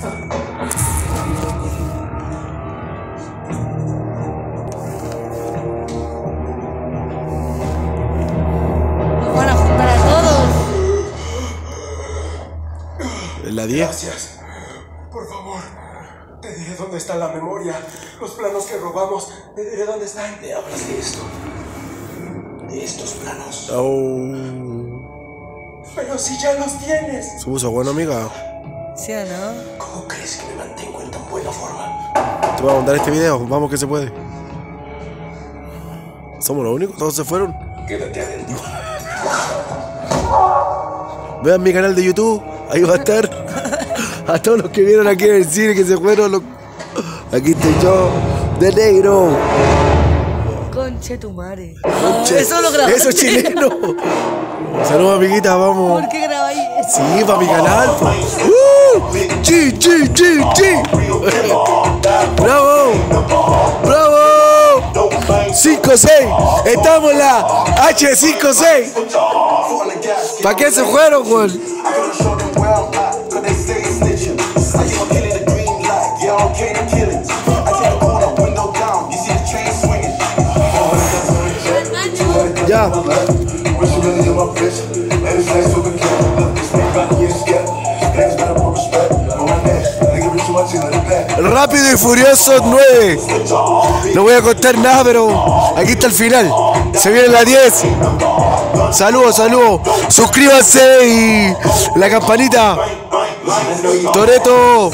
Nos van a juntar a todos. La 10. Gracias. Por favor, te diré dónde está la memoria. Los planos que robamos, te diré dónde están. Me hablas de esto. De estos planos. Oh. Pero si ya los tienes. Se puso bueno, amiga. ¿Sí o no? ¿Cómo crees que me mantengo en tan buena forma? Te voy a mandar este video. Vamos que se puede. Somos los únicos. Todos se fueron. Quédate adentro. Vean mi canal de YouTube. Ahí va a estar. A todos los que vieron aquí en el cine que se fueron. los- Aquí estoy yo. De negro. Conche tu madre. Che, Eso lo grabé. Eso es chileno. Saludos, amiguita. Vamos. ¿Por qué grabáis eso? Sí, para mi canal. ¡Uh! ¡Chi, chi, chi, chi! ¡Bravo! ¡Bravo! 5-6. Estamos en la H56. ¿Para qué se fueron, Juan? Rápido y Furioso 9. No voy a contar nada, pero aquí está el final. Se viene la 10. Saludos, saludos. Suscríbanse y la campanita. Toreto.